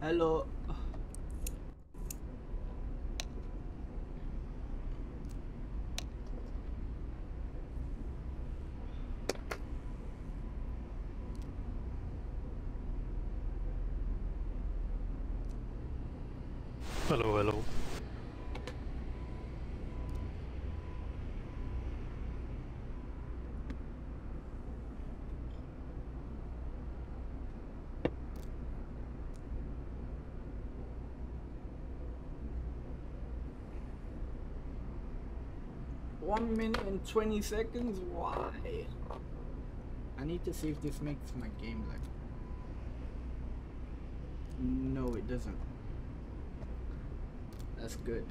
Hello. One minute and 20 seconds? Why? I need to see if this makes my game lag. No, it doesn't. That's good.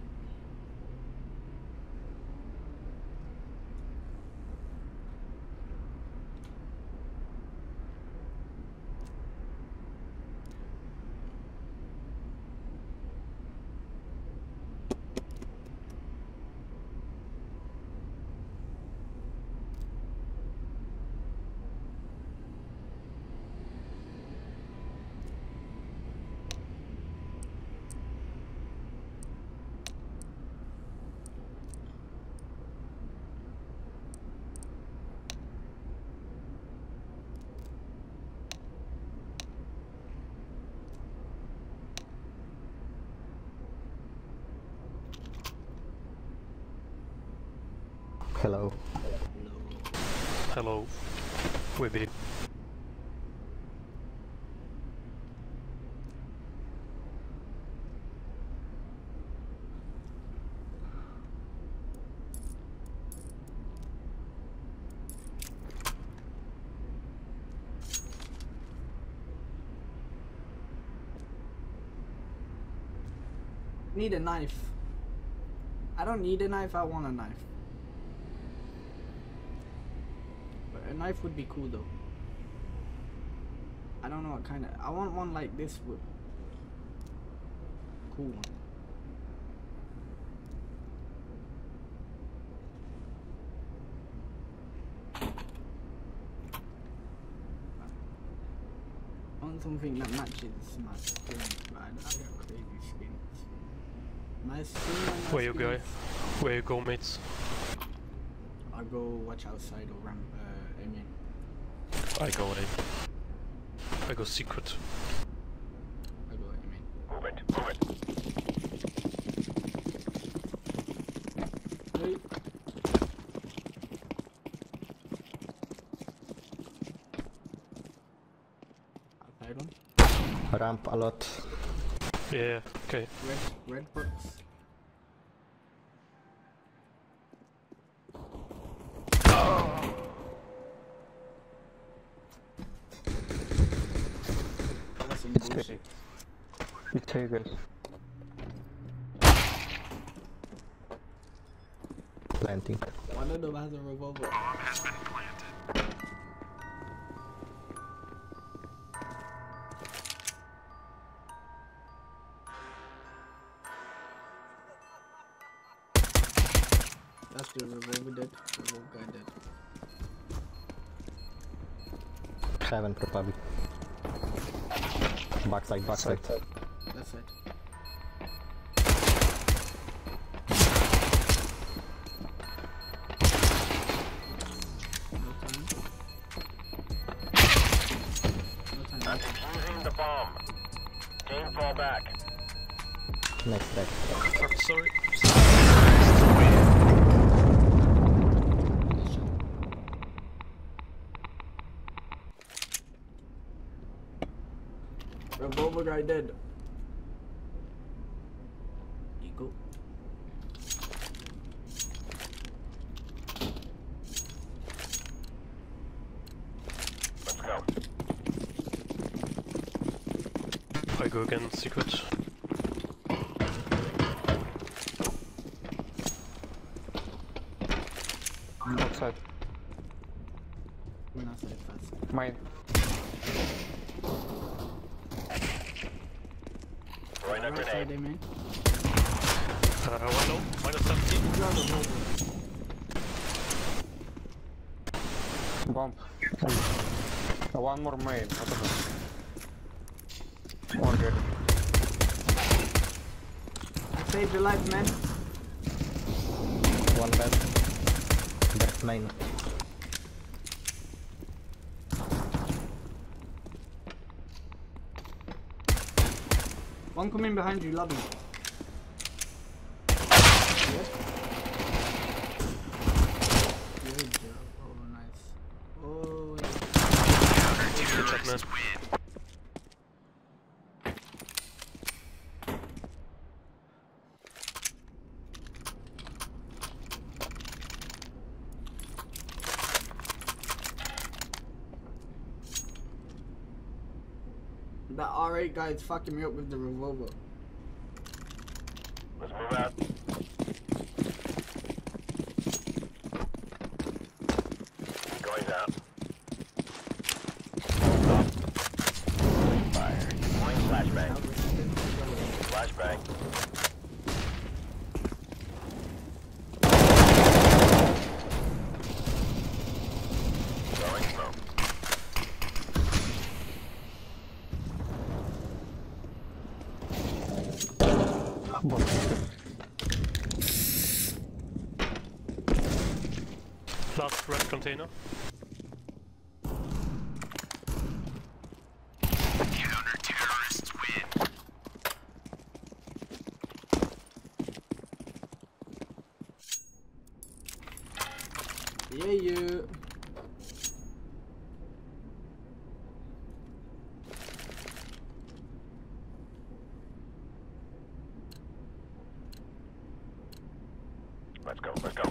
Hello. Hello. With it. Need a knife. I don't need a knife, I want a knife. But a knife would be cool though. I don't know what kind of. I want one like this would. Cool one. I want something that matches my skin, but I, I got crazy skins. My skin my Where you go? Where you go, mates? I'll go watch outside or ramp, uh, Amy. I go I go secret. I'll go Amy. Move it, move it. Hey. Ramp a lot. Yeah, okay. Red, red box. That's some bullshit. You take it. Planting. One of them has a revolver. Bomb has been planted. That's the revolver dead. Revolver guy dead. Heaven probably. Backside, backside. That's it. No time. I'm defusing the bomb. Team fall back. Next deck. Sorry. Guy dead. Eagle. Let's go. I go again, secret. one more main. What about? One Save your life, man. One man. That's mine. One coming behind you, lobby. Good check, man. That R8 guy is fucking me up with the revolver. Let's move out. Going down. Fire. Deploying flashbang. Flashbang. Throwing smoke. Red container. Yeah, you. Let's go, let's go.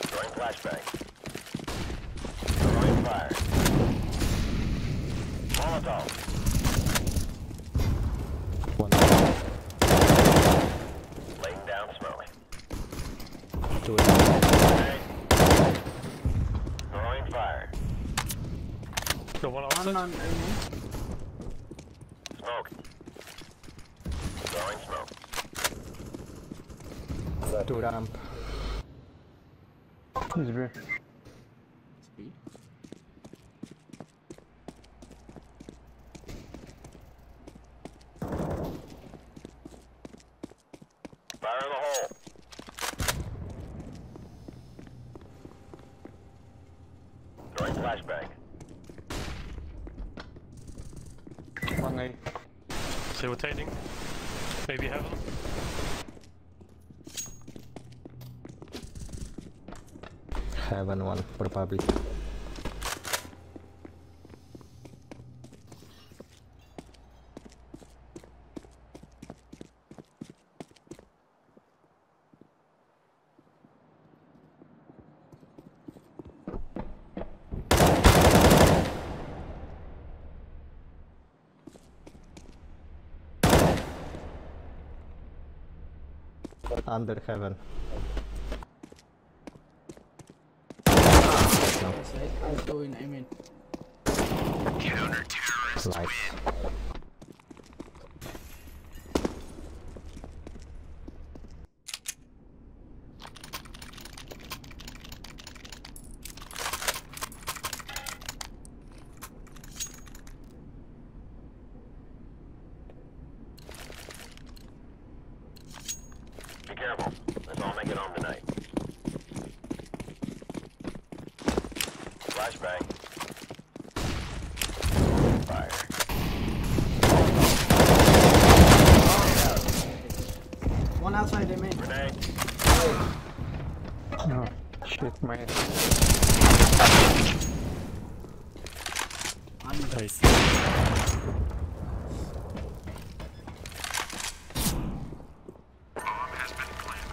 Throwing flashbang. Throwing fire. Molotov. One. Laying down smoke. Two. Grenade. Throwing fire. No one One outside. on. Smoke. Throwing smoke. Two ramp. He's B. Speed. Fire in the hole. Throwing flashbang. One A. Say rotating. Maybe heaven. Heaven one, probably. Under heaven. No, That's it. I'm going aiming. light. Be careful. Let's all make it home tonight. Flashbang. Fire. One outside aiming. Grenade. Oh, shit, man. I'm Nice.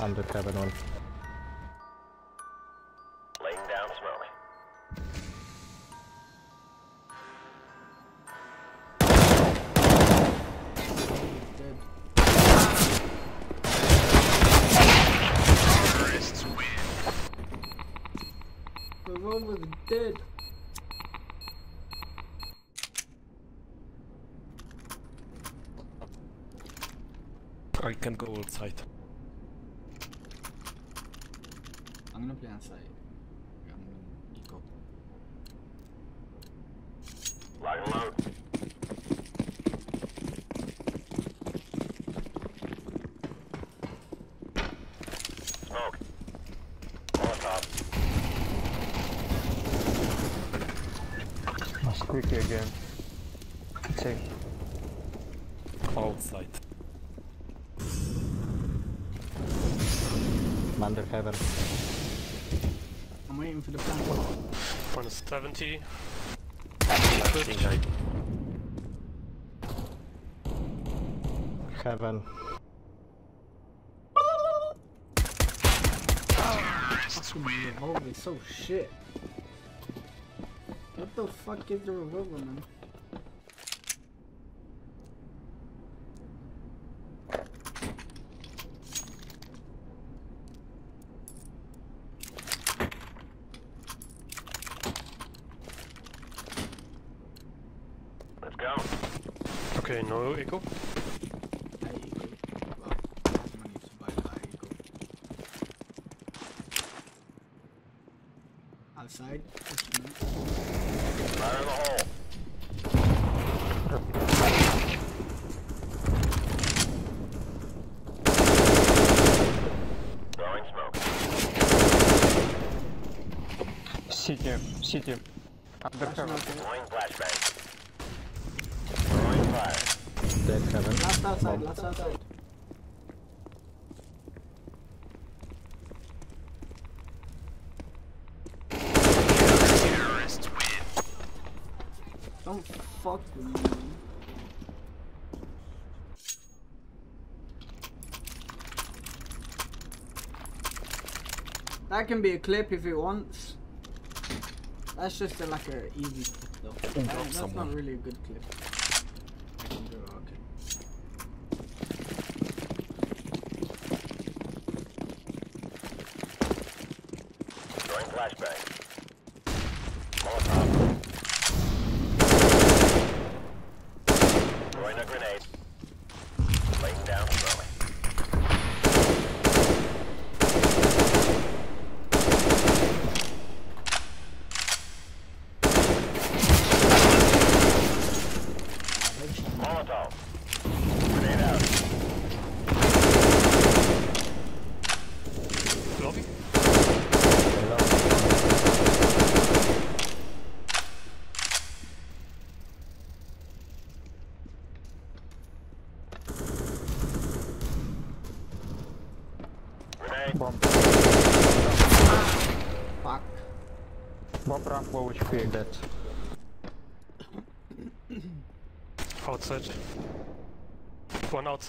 Under heaven one. Laying down smoke. dead. Revolver's dead. I can go outside. I'm gonna play outside. I'm gonna go. Light and load. Smoke. Molotov. Must quickly again. Check. Outside. Under heaven. 70. I think I Heaven. Fucking revolver is so shit. What the fuck is the revolver, man? Let's go. Okay, no echo. There you go. Well, there's money to buy that, there you go. Outside. just a minute. Fire in the hole. Throwing smoke. City. City. Under Flashing heaven. out there. Deploying flashbang. Throwing fire. Dead heaven. Last outside, last outside. Don't fuck with me. That can be a clip if it wants. That's just a, like an easy clip though. That- that's someone. not really a good clip. I can do it, okay. Throwing flashbang.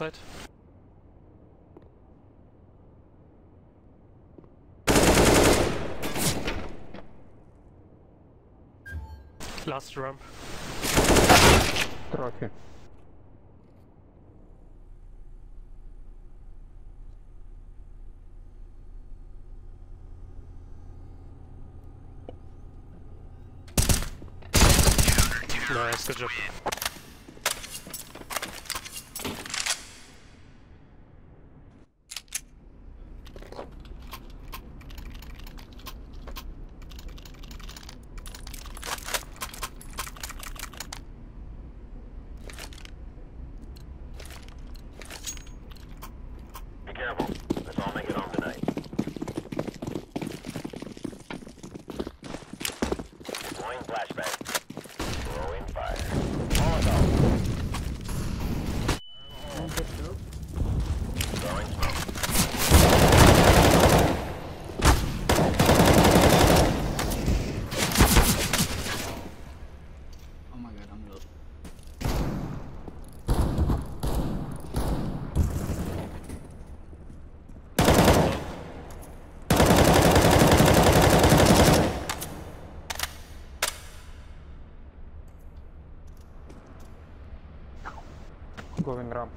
Outside. Last ramp. Trophy. Nice, good job. Going ramp.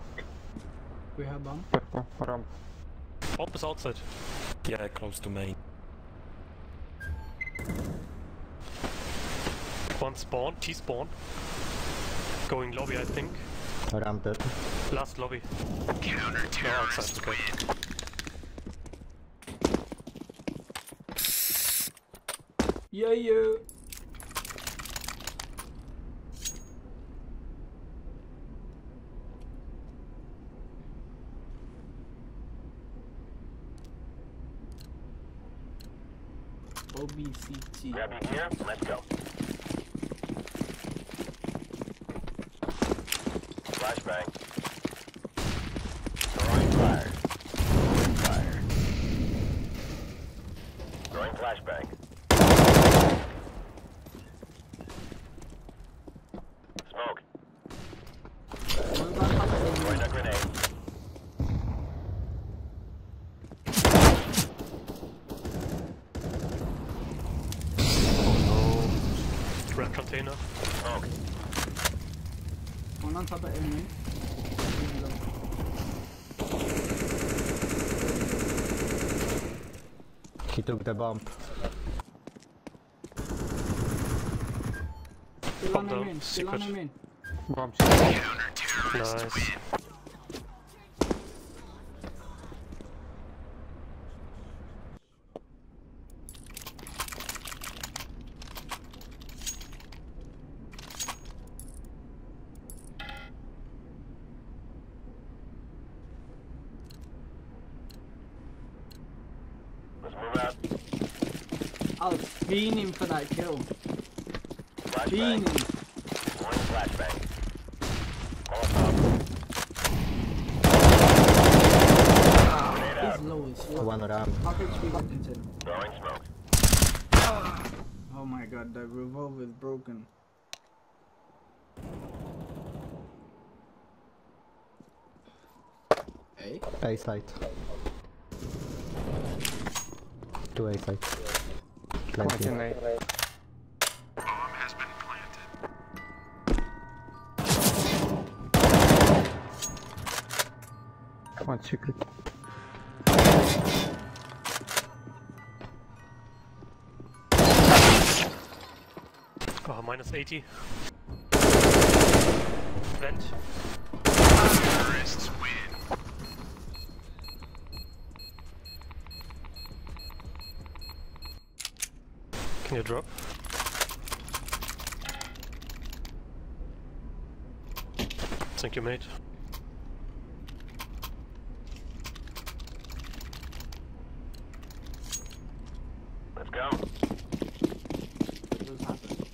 We have bomb. Purple. Ramp. Bomb is outside. yeah close to main. One spawn, T spawn. Going lobby, I think. Ramp dead. Last lobby. Counter no, outside. Okay. Yeah, yeah. Grab your gear. let's go. Flashbang. One on top of A main. He took the bump. Still on A Bomb main. Still on A secret. main. Bomb Nice. Let's move out. I was fiending for that kill. Flashbang. Fiending. Throwing flashbang. Molotov. He's low as fuck. One ramp. How could we get Throwing smoke. Ah. Oh my god, the revolver is broken. A? A side. Two A side. Plenty. One in A. One secret. Oh, minus 80. Vent. Can you drop? Thank you, mate. Let's go. What's happened?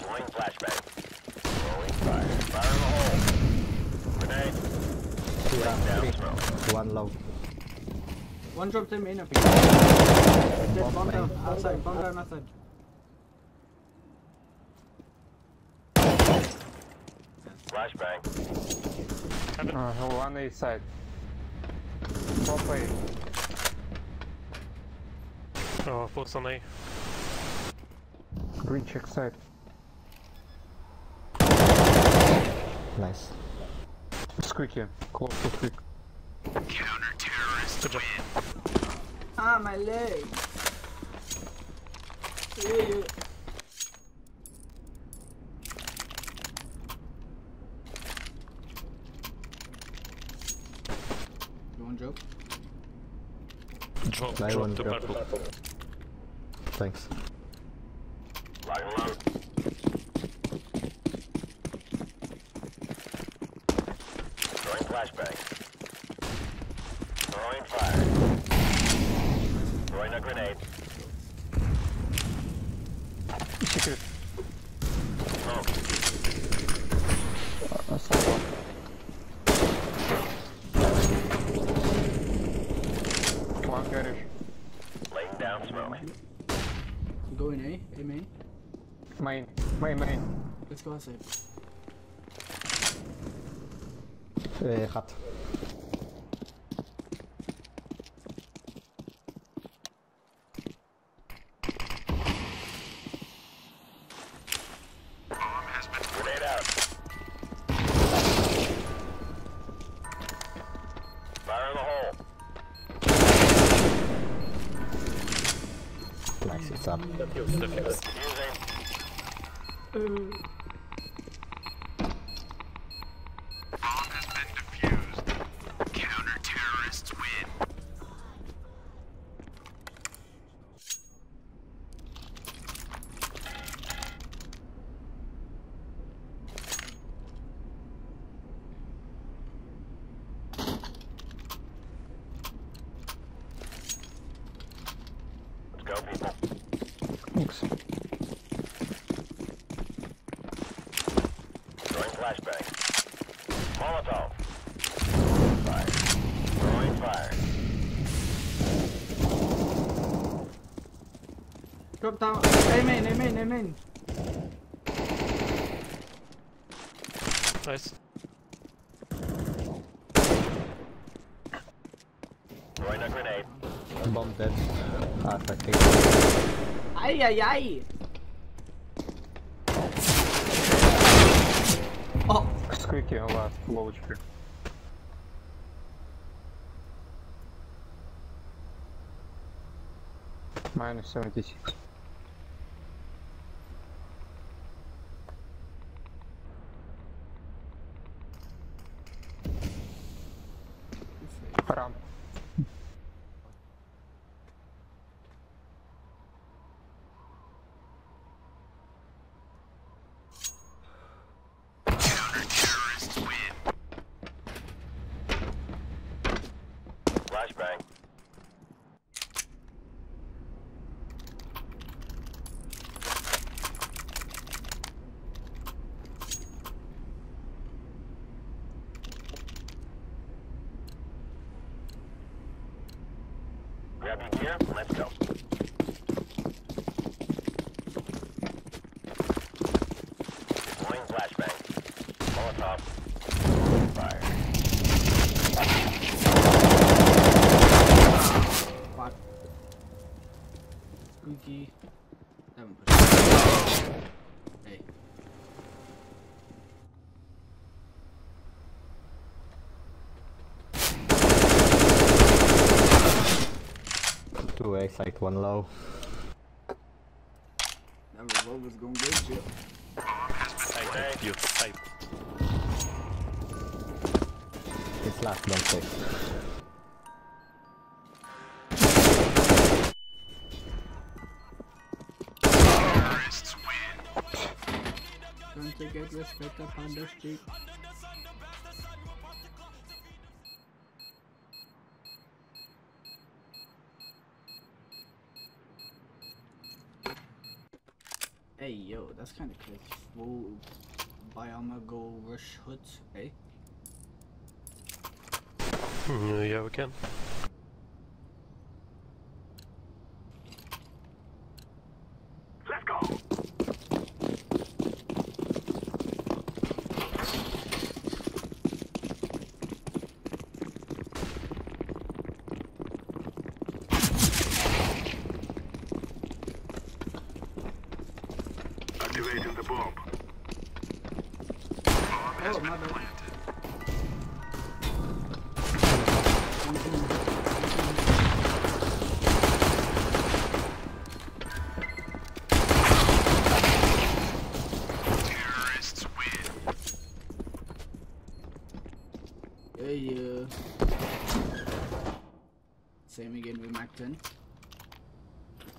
Throwing flashbang. Throwing fire. Fire in the hole. Grenade. Two ramp. Down Three. smoke. One low. One dropped him in a piece. Dead Bomb bomb down, main. outside, bomb down outside. Flashbang. Uh, one A side. Top A. Oh, both on A. Green check side. Nice. Squeaky. Close to quick. Good job. Ah, my leg! Yeah. You want joke? Drop, I drop the drop. purple. Thanks. Lock and load. Throwing flashbang. Throwing fire. Throwing a grenade. Secret. Smoke. Uh, side one. One garage. Laying down smoke. Go in A, A main. Main. Main, main. Let's go outside. Uh, hut. Grenade out. Fire Eh, in the hole. Nice, it's up. Defuse, defuse. Using. Let's Aim in, aim in, aim in. Nice. Throwing a grenade. Bomb dead. Ah, fuck. Hey. Ay, ay, ay. Oh, Squeaky on last, low HP. Minus 76. Two A site, one low. That revolver's gonna get you. Okay. You type. It's last, don't say. Don't you get respect up on the street? Hey yo, that's kind of crazy. Full Bioma go rush hood, eh? Mm, yeah, we can. Activating the bomb. Oh, my bad. Hey, uh, same again with Mac 10.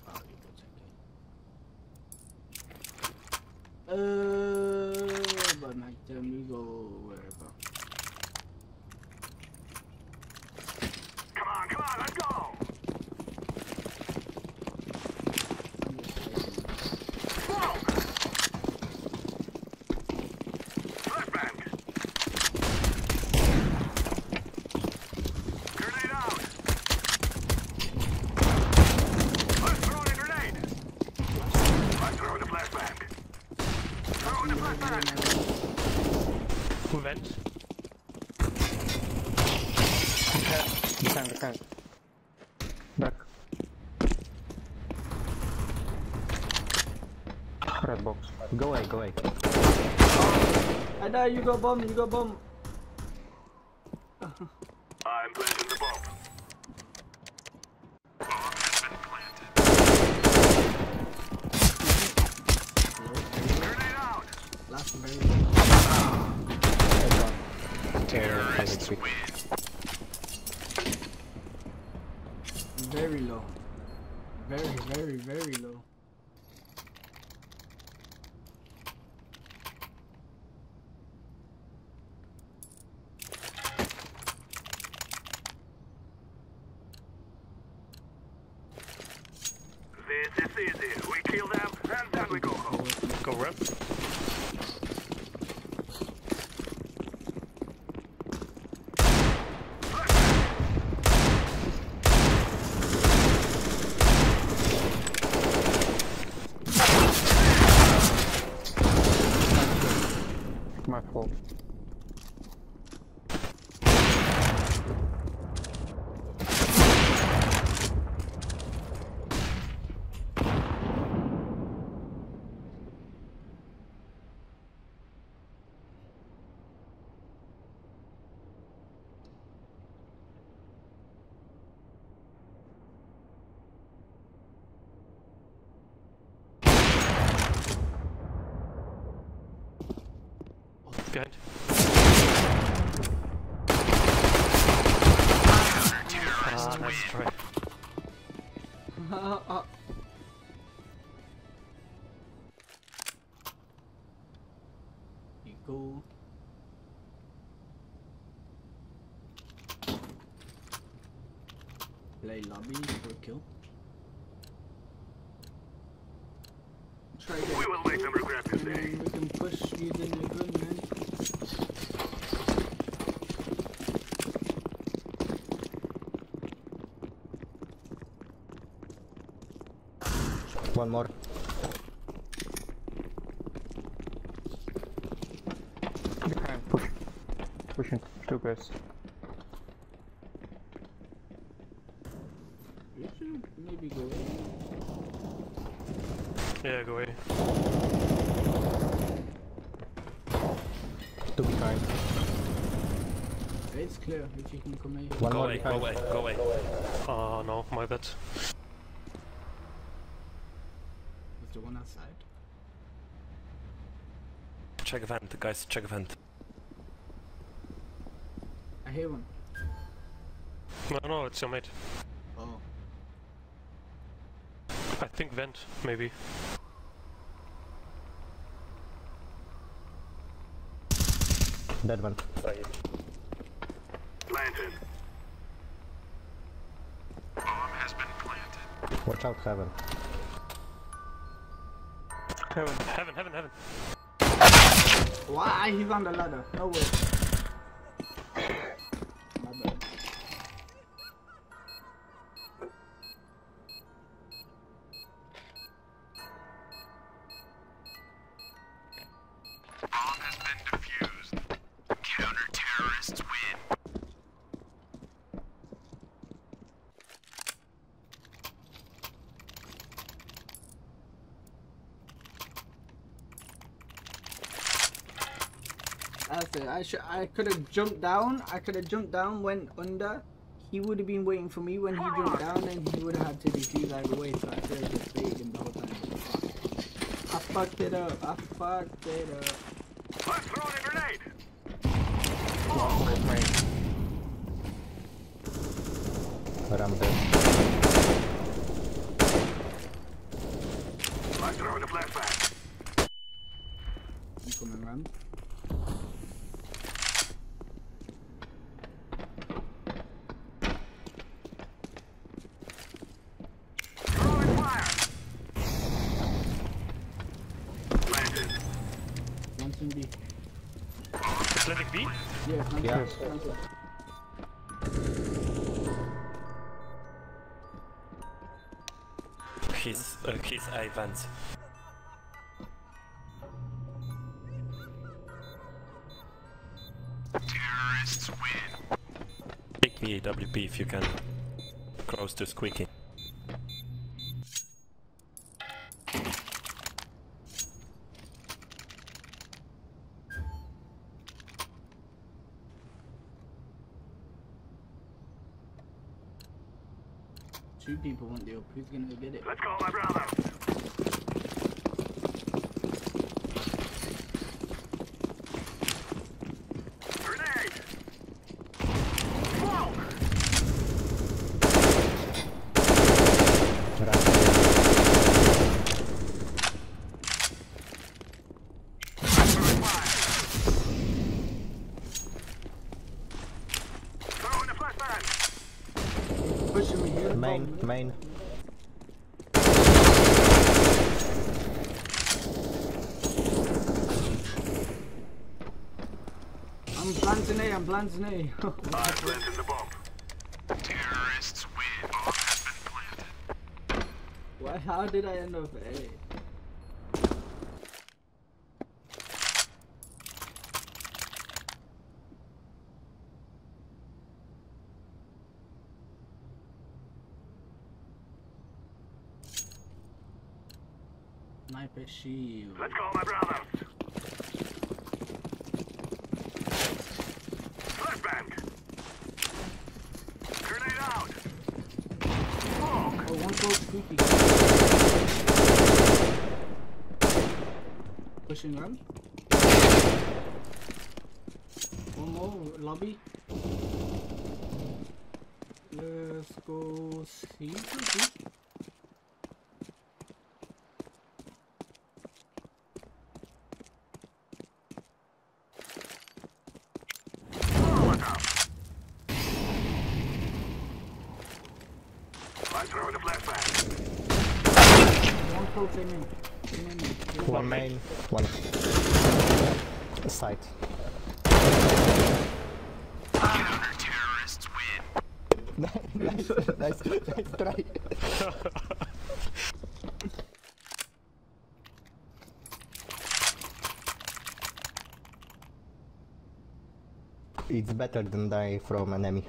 Oh, you go check it. Uh, but Mac 10 we go wherever. Come on, come on, let's go. Flashbang. Grenade out. Let's throw a grenade. Let's throw the flashbang. Throw the flashbang. Who went? Behind, behind. Back. Red box. Go away, go away. I die, you go bomb, you go bomb. I'm planting the bomb. Grenade out. Last very Terrorist very low. Very, very, very low. Is easy. We kill them and then we go home. Go rep. you go. Play lobby for a kill. Try to We will make them regret this day. we can push using the gun, man. One more. Behind, push. Pushing. You should maybe go. Yeah, go away. Two behind. It's clear if you can come in. One Go away, go away, go away. Ah, no, my bad. There's the one outside. Check vent, guys, check vent. I hear one. No, no, it's your mate. Oh. I think vent, maybe. Dead one. Sorry. Planted. Bomb has been planted. Watch out, heaven. Heaven. Heaven, heaven, heaven. Why? He's on the ladder. No way. My bad. Bomb has been defused. Counter-terrorists win. That's it. I should. I could have jumped down. I could have jumped down, went under. He would have been waiting for me when he jumped down, and he would have had to defuse either way. So I could have just baited him the whole time. I fucked it up. I fucked it up. Let's throw in a grenade. One main. But I'm dead. Let's throw in a flashbang. I'm coming around. Throwing fire. Planted. One team B. Atlantic B? Yeah. One Yeah. team- one. He's, uh, he's vent. Terrorists win. Pick me WP if you can. Close to squeaky. Two people the up. Who's gonna go get it? Let's call my brother. Grenade. Smoke. Throwing fire. Throwing a flashbang. Pushing me here. Main. I'm planting A. I'm planting A. I'm planting the bomb. Terrorists win. Bomb has been planted. Why? How did I end up A? Sniper shield. Let's go, my brothers. Flashbang. Grenade out. Smoke. Oh, one so squeaky. Pushing around. One more lobby. Let's go see. see. Molotov. I'm throwing the flashbang. One close came in. Came in. One main, one side. Terrorists win. nice, nice, nice try. It's better than die from an enemy.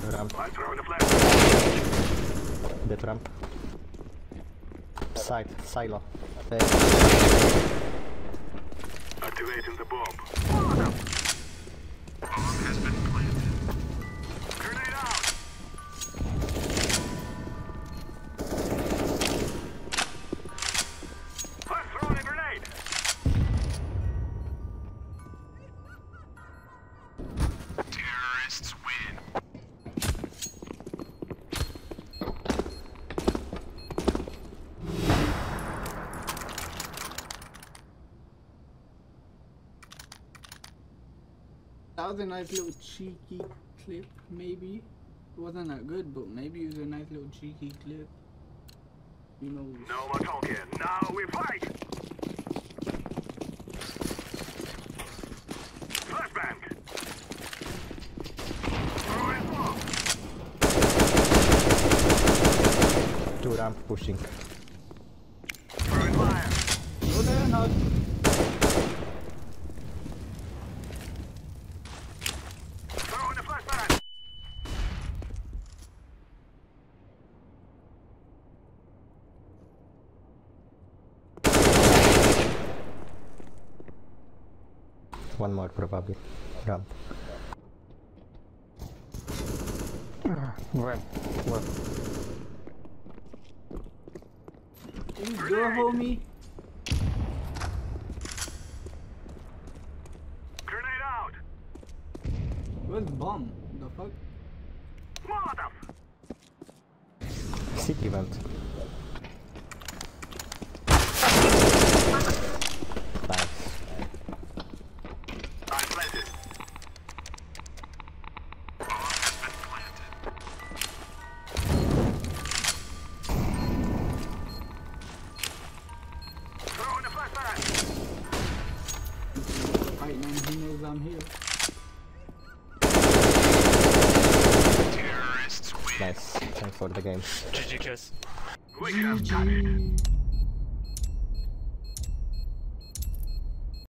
More ramp. Dead ramp. Side, silo. Was a nice little cheeky clip, maybe. It wasn't that good, but maybe it was a nice little cheeky clip. You know. No more talking. Now we fight. Flashbang. Throwing smoke. two ramp pushing. Throwing fire. Go there, not. Throwing the flashbang. One more probably. Ramp. Ramp. Left. You go, homie. Grenade out. Where's bomb?